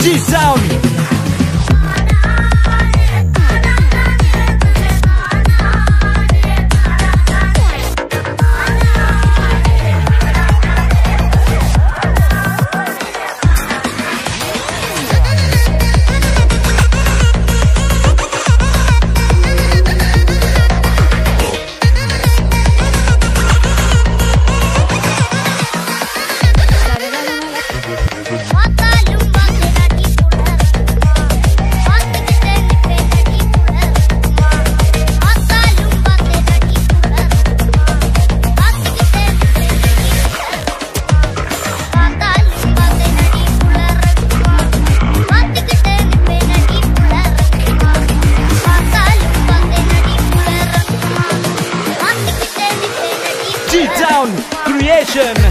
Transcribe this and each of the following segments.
G Sound. Creation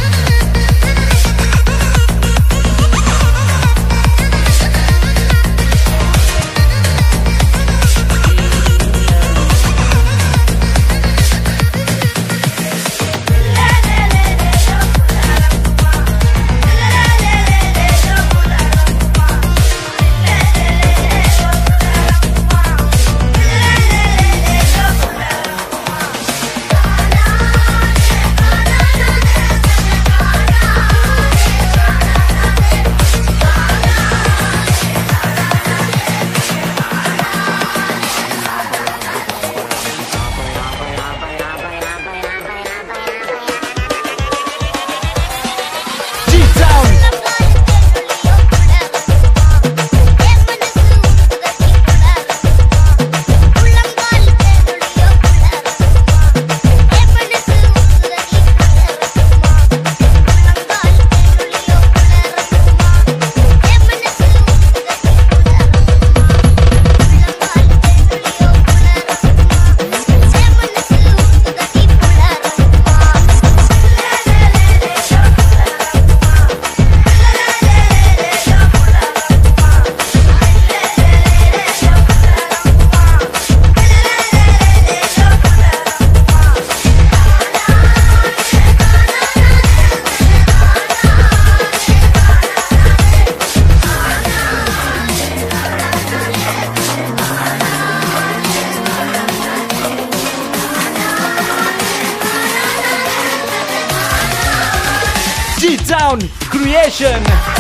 G-Town Creation